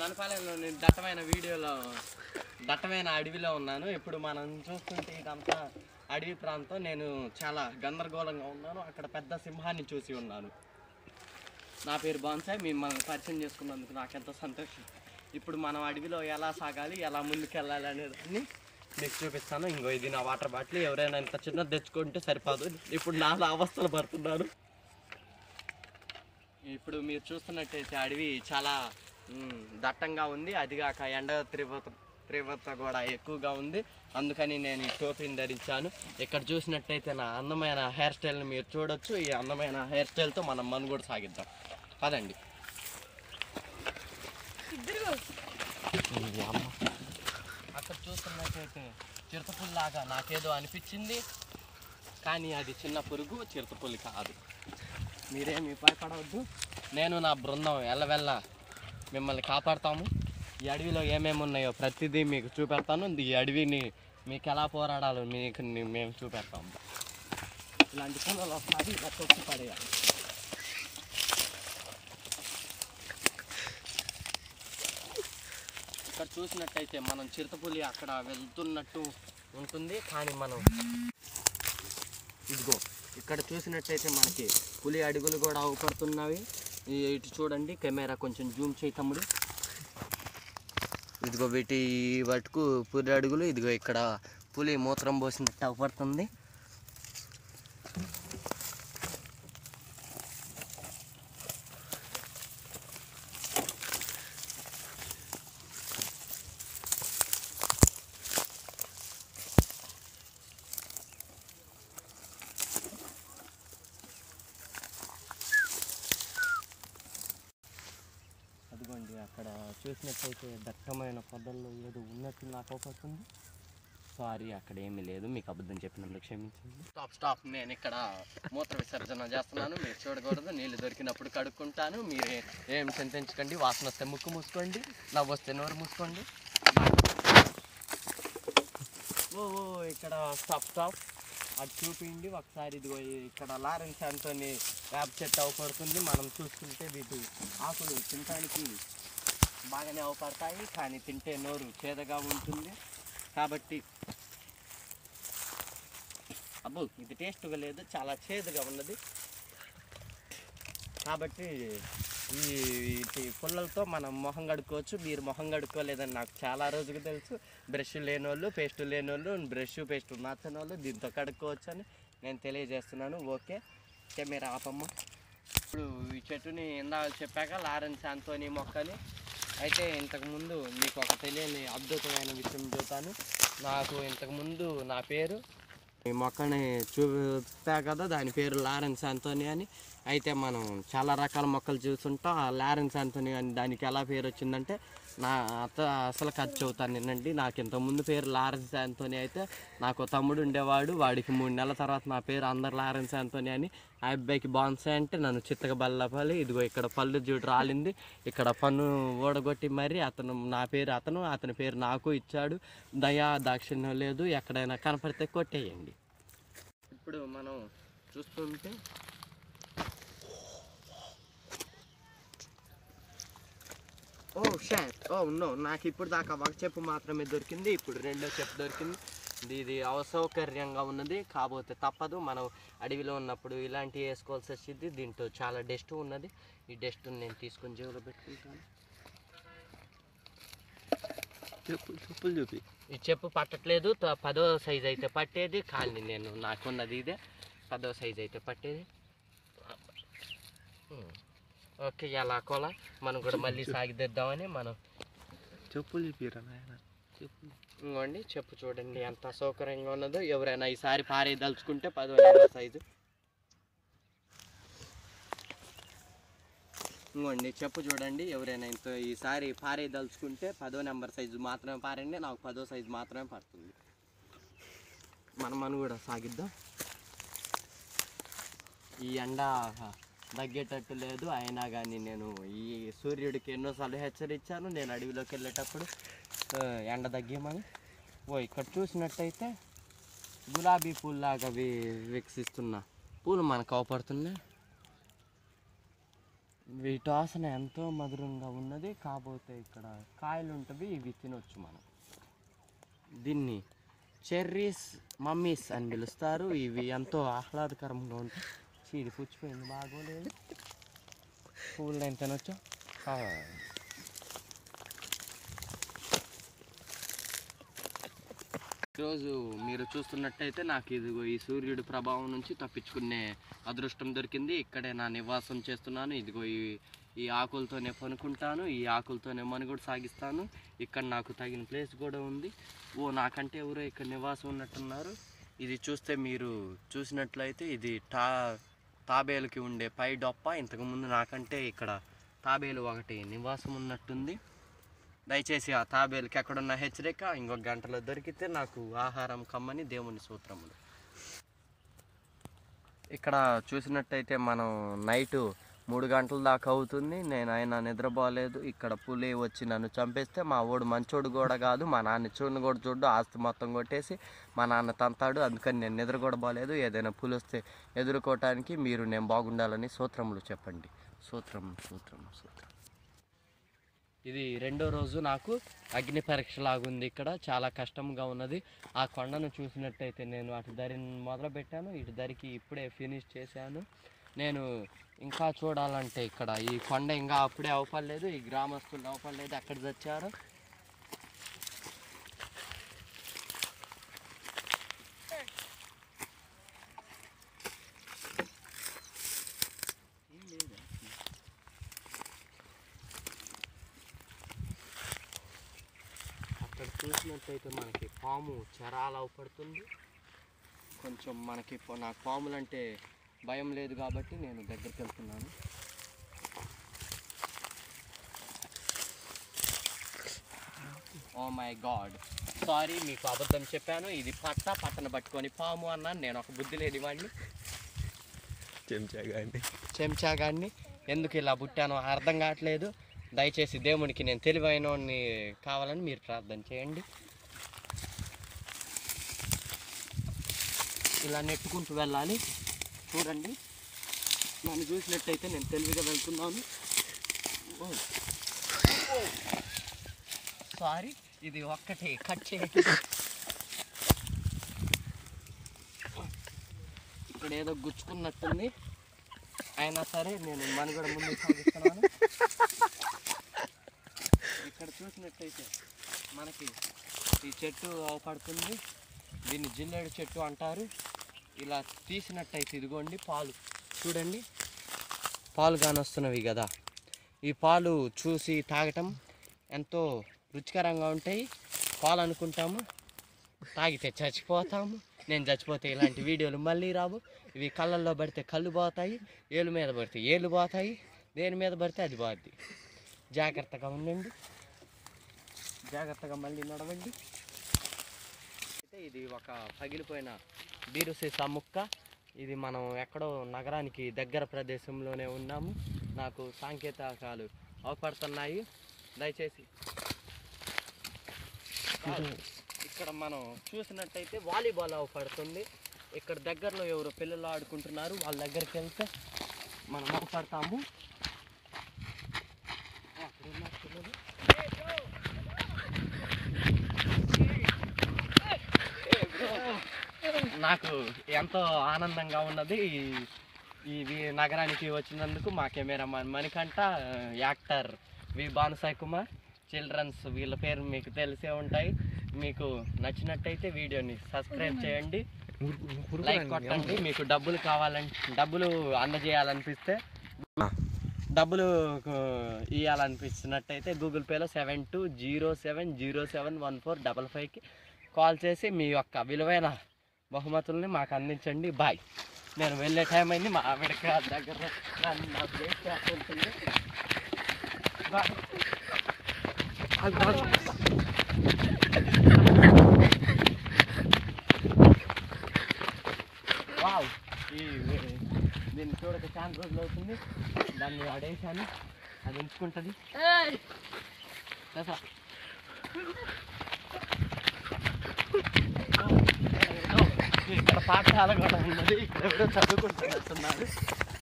నేను దట్టమైన వీడియోలో దట్టమైన అడవిలో ఉన్నాను. ఇప్పుడు మనం చూస్తుంటే ఇదంతా అడవి ప్రాంతం. నేను చాలా గందరగోళంగా ఉన్నాను. అక్కడ పెద్ద సింహాన్ని చూసి ఉన్నాను. నా పేరు బాన్సాయ్ మిమ్మల్ని పరిచయం చేసుకున్నందుకు నాకెంతో సంతోషం. ఇప్పుడు మనం అడవిలో ఎలా సాగాలి ఎలా ముందుకెళ్ళాలి అనేదాన్ని మీకు చూపిస్తాను. ఇంకో ఇది నా వాటర్ బాటిల్. ఎవరైనా ఇంత చిన్నది తెచ్చుకుంటే సరిపోదు. ఇప్పుడు నాలుగు అవస్థలు పడుతున్నారు. ఇప్పుడు మీరు చూస్తున్నట్టయితే అడవి చాలా దట్టంగా ఉంది. అదిగాక ఎండ తీవ్రత తీవ్రత కూడా ఎక్కువగా ఉంది. అందుకని నేను ఈ టోపీని ధరించాను. ఇక్కడ చూసినట్టయితే నా అందమైన హెయిర్ స్టైల్ని మీరు చూడొచ్చు. ఈ అందమైన హెయిర్ స్టైల్తో మనం మన కూడా సాగిద్దాం. పదండి. అమ్మ. అక్కడ చూస్తున్నట్టయితే చిరుతపుల్లాగా నాకేదో అనిపించింది. కానీ అది చిన్న పురుగు చిరుతపుల్లి కాదు. మీరేమి భయపడవద్దు. నేను నా బృందం ఎల్లవెల్ల మిమ్మల్ని కాపాడుతాము. ఈ అడవిలో ఏమేమి ఉన్నాయో ప్రతిదీ మీకు చూపెడతాను. ఈ అడవిని మీకు ఎలా పోరాడాలో మీకు మేము చూపెడతాము ఇలాంటి పనులు ఒకసారి ఇలా తొక్కి పడేయాలి. ఇక్కడ చూసినట్టయితే మనం చిరుతపులి అక్కడ వెళ్తున్నట్టు ఉంటుంది. కానీ మనం ఇదిగో ఇక్కడ చూసినట్టయితే మనకి పులి అడుగులు కూడా అవుపడుతున్నవి. ఇటు చూడండి కెమెరా కొంచెం జూమ్ చేయి తమ్ముడు. ఇదిగో వీటి వటుకు పురి అడుగులు ఇదిగో ఇక్కడ పులి మూత్రం పోసినట్టు అవపడుతుంది. ఇక్కడ చూసినట్లయితే దట్టమైన పొదల్లో ఏదో ఉన్నట్టు నాకు అవపడుతుంది సారీ అక్కడ ఏమీ లేదు. మీకు అబద్ధం చెప్పినందుకు క్షమించండి. స్టాప్ స్టాప్ నేను ఇక్కడ మూత్ర విసర్జన చేస్తున్నాను. మీరు చూడకూడదు. నీళ్ళు దొరికినప్పుడు కడుక్కుంటాను. మీరు ఏం చింతించకండి. వాసన వస్తే ముక్కు మూసుకోండి. నవ్వు వస్తే నోరు మూసుకోండి. ఓ ఓ ఇక్కడ స్టాప్ స్టాప్ అది చూపిండి. ఒకసారి ఇదిగో ఇక్కడ లారెన్స్ అంతోని వేప చెట్టు అవపడుతుంది మనం చూసుకుంటే వీటి ఆకులు తినడానికి బాగానే అవపడతాయి కానీ తింటే నోరు చేదగా ఉంటుంది. కాబట్టి అబ్బు ఇది టేస్ట్గా లేదు చాలా చేదుగా ఉన్నది. కాబట్టి ఈ పుల్లలతో మనం మొహం కడుక్కోవచ్చు. మీరు మొహం కడుక్కోలేదని నాకు చాలా రోజులు తెలుసు. బ్రష్ లేని వాళ్ళు పేస్ట్ లేని వాళ్ళు బ్రష్ పేస్ట్ నచ్చని వాళ్ళు దీంతో కడుక్కోవచ్చు అని నేను తెలియజేస్తున్నాను. ఓకే కెమెరా ఆపమ్మ. ఇప్పుడు ఈ చెట్టుని ఇందాక చెప్పాక లారెన్స్ ఆంతోని మొక్కని అయితే ఇంతకుముందు మీకు ఒక తెలియని అద్భుతమైన విషయం చెబుతాను నాకు ఇంతకుముందు నా పేరు ఈ మొక్కని చూపా కదా దాని పేరు లారెన్స్ ఆంతోని అని. అయితే మనం చాలా రకాల మొక్కలు చూస్తుంటాం. ఆ లారెన్స్ ఆంతోని అని దానికి ఎలా పేరు వచ్చిందంటే నా అత అసలు ఖర్చు అవుతాను నిన్నండి నాకు ఇంతకుముందు పేరు లారెన్స్ ఆంతోని అయితే నాకు తమ్ముడు ఉండేవాడు. వాడికి మూడు నెలల తర్వాత నా పేరు అందరు లారెన్స్ ఆంతోని అని ఆ అబ్బాయికి బాన్సే అంటే నన్ను చిత్తక బల్లపాలి. ఇదిగో ఇక్కడ పళ్ళు చూడు రాలింది. ఇక్కడ పన్ను ఓడగొట్టి మరి అతను నా పేరు అతను అతని పేరు నాకు ఇచ్చాడు. దయా దాక్షిణ్యం లేదు. ఎక్కడైనా కనపడితే కొట్టేయండి. ఇప్పుడు మనం చూస్తుంటే ఓ షాట్. ఓ నో నాకు ఇప్పుడు దాకా ఒక చెప్పు మాత్రమే దొరికింది. ఇప్పుడు రెండో చెప్పు దొరికింది. ఇది అసౌకర్యంగా ఉన్నది. కాకపోతే తప్పదు. మనం అడవిలో ఉన్నప్పుడు ఇలాంటివి వేసుకోవాల్సి వచ్చింది. దీంట్లో చాలా డస్ట్ ఉన్నది. ఈ డస్ట్ నేను తీసుకొని జేబులో పెట్టుకుంటాను. చెప్పు చెప్పులు చూపి. ఈ చెప్పు పట్టట్లేదు. పదో సైజ్ అయితే పట్టేది. కానీ నేను నాకున్నది ఇదే. పదో సైజ్ అయితే పట్టేది. ఓకే ఎలా కోలా మనం కూడా మళ్ళీ సాగిద్దామని మనం చెప్పులు చూపిరా నాయన? ఇంకోండి చెప్పు చూడండి ఎంత సౌకర్యంగా ఉన్నదో. ఎవరైనా ఈసారి పారేదలుచుకుంటే పదో నెంబర్ సైజు. ఇంకోండి చెప్పు చూడండి. ఎవరైనా ఇంత ఈసారి పారేదలుచుకుంటే పదో నెంబర్ సైజు మాత్రమే పారండి నాకు పదో సైజు మాత్రమే పడుతుంది. మనం మనం కూడా సాగిద్దాం. ఈ ఎండ తగ్గేటట్టు లేదు. అయినా కానీ నేను ఈ సూర్యుడికి ఎన్నోసార్లు హెచ్చరించాను. నేను అడవిలోకి వెళ్ళేటప్పుడు ఎండ తగ్గమని ఓ ఇక్కడ చూసినట్టయితే గులాబీ పూల్లాగా వి వికసిస్తున్న పూలు మనకు అవపడుతున్నాయి. వీటి వాసన ఎంతో మధురంగా ఉన్నది. కాకపోతే ఇక్కడ కాయలు ఉంటుంది ఇవి తినొచ్చు మనం. దీన్ని చెర్రీస్ మమ్మీస్ అని పిలుస్తారు. ఇవి ఎంతో ఆహ్లాదకరంగా ఉంటాయి. చీడి ఇది పుచ్చిపోయింది బాగోలేదు. పూలు ఎంత వచ్చా ఈరోజు మీరు చూస్తున్నట్టయితే నాకు ఇదిగో ఈ సూర్యుడి ప్రభావం నుంచి తప్పించుకునే అదృష్టం దొరికింది. ఇక్కడే నా నివాసం చేస్తున్నాను. ఇదిగో ఈ ఈ ఆకులతోనే పనుకుంటాను. ఈ ఆకులతోనే మనుగోడు సాగిస్తాను. ఇక్కడ నాకు తగిన ప్లేస్ కూడా ఉంది. ఓ నాకంటే ఎవరో ఇక్కడ నివాసం ఉన్నట్టున్నారు. ఇది చూస్తే మీరు చూసినట్లయితే ఇది టా తాబేలుకి ఉండే పై డొప్ప ఇంతకుముందు నాకంటే ఇక్కడ తాబేలు ఒకటి నివాసం ఉన్నట్టుంది. దయచేసి ఆ తాబేలుకి ఎక్కడున్న హెచ్చరిక ఇంకొక గంటలో దొరికితే నాకు ఆహారం కమ్మని దేవుని సూత్రములు. ఇక్కడ చూసినట్టయితే మనం నైటు మూడు గంటల దాకా అవుతుంది. నేను ఆయన నిద్రపోలేదు ఇక్కడ పులి వచ్చి నన్ను చంపేస్తే మా ఓడు మంచోడు కూడా కాదు. మా నాన్న చూడు కూడా చూడు ఆస్తి మొత్తం కొట్టేసి మా నాన్న తంతాడు. అందుకని నేను నిద్ర కూడా పోలేదు. ఏదైనా పులి వస్తే ఎదుర్కోవటానికి మీరు నేను బాగుండాలని సూత్రములు చెప్పండి. సూత్రం సూత్రం సూత్రం. ఇది రెండో రోజు నాకు అగ్ని పరీక్ష లాగుంది ఇక్కడ. చాలా కష్టంగా ఉన్నది. ఆ కొండను చూసినట్టయితే నేను అటు దరిని మొదలుపెట్టాను. ఇటు దరికి ఇప్పుడే ఫినిష్ చేశాను. నేను ఇంకా చూడాలంటే ఇక్కడ ఈ కొండ ఇంకా అప్పుడే అవపడలేదు ఈ గ్రామస్తులు అవపడలేదు అక్కడ తెచ్చారు అక్కడ చూసినట్టయితే మనకి పాము చెరాలు అవపడుతుంది. కొంచెం మనకి ప- నాకు పాములంటే భయం లేదు కాబట్టి నేను దగ్గరికి వెళ్తున్నాను. ఓ మై గాడ్ సారీ మీకు అబద్ధం చెప్పాను. ఇది పట్ట పట్టను పట్టుకొని పాము అన్నాను నేను ఒక బుద్ధి లేని వాడిని. చెంచా కానీ చెంచాగాన్ని ఎందుకు ఇలా పుట్టానో అర్థం కావట్లేదు. దయచేసి దేవునికి నేను తెలివైన కావాలని మీరు ప్రార్థన చేయండి. ఇలా నెట్టుకుంటూ వెళ్ళాలి. చూడండి. నన్ను చూసినట్టయితే నేను తెలివిగా వెళ్తున్నాను. సారీ ఇది ఒక్కటి కట్ చేయండి ఇక్కడ ఏదో గుచ్చుకున్నట్టుంది. అయినా సరే నేను మనుగడ ముందు సాగిస్తున్నాను. ఇక్కడ చూసినట్టయితే మనకి ఈ చెట్టు అవపడుతుంది దీన్ని జిల్లేడు చెట్టు అంటారు. ఇలా తీసినట్టయితే ఇదిగోండి పాలు. చూడండి పాలు కానొస్తున్నవి కదా ఈ పాలు చూసి తాగటం ఎంతో రుచికరంగా ఉంటాయి. పాలు అనుకుంటాము తాగితే చచ్చిపోతాము. నేను చచ్చిపోతే ఇలాంటి వీడియోలు మళ్ళీ రావు. ఇవి కళ్ళల్లో పడితే కళ్ళు పోతాయి ఏలు మీద పడితే ఏళ్ళు పోతాయి. దేని మీద పడితే అది పోద్ది. జాగ్రత్తగా ఉండండి. జాగ్రత్తగా మళ్ళీ నడవండి. అయితే ఇది ఒక పగిలిపోయిన బీరు సీసా ముక్క. ఇది మనం ఎక్కడో నగరానికి దగ్గర ప్రదేశంలోనే ఉన్నాము. నాకు సాంకేతికాలు అవపడుతున్నాయి. దయచేసి ఇక్కడ మనం చూసినట్టయితే వాలీబాల్ అవపడుతుంది. ఇక్కడ దగ్గరలో ఎవరో పిల్లలు ఆడుకుంటున్నారు. వాళ్ళ దగ్గరికి వెళ్తే మనం అవపడతాము. పిల్లలు. నాకు ఎంతో ఆనందంగా ఉన్నది. ఈ- నగరానికి వచ్చినందుకు మా cameraman Manikanta actor V Bhanusai Kumar childrens వీళ్ళ పేరు మీకు తెలిసే ఉంటాయి. మీకు నచ్చినట్టయితే వీడియోని సబ్స్క్రైబ్ చేయండి. లైక్ కొట్టండి. మీకు డబ్బులు కావాలంటే డబ్బులు అందజేయాలనిపిస్తే డబ్బులు ఇవ్వాలనిపిస్తున్నట్టయితే గూగుల్ పేలో seven two zero seven zero seven one four double ఫైవ్కి కాల్ చేసి మీ యొక్క విలువైన బహుమతుల్ని మాకు అందించండి. బాయ్ నేను వెళ్ళే టైం అయింది మా ఆవిడకి ఆ దగ్గర నన్ను నాకు వెయిట్ చేస్తుంటుంది. బాయ్ వావ్ ఈ దీన్ని చూడక చాలా రోజులు అవుతుంది. దాన్ని అడేసాను అది ఉంచుకుంటుంది. దసరా. ఓ, ఇక్కడ పాఠశాల కూడా ఉన్నది ఇక్కడ ఎవరో చదువుకుంటున్నట్టున్నారు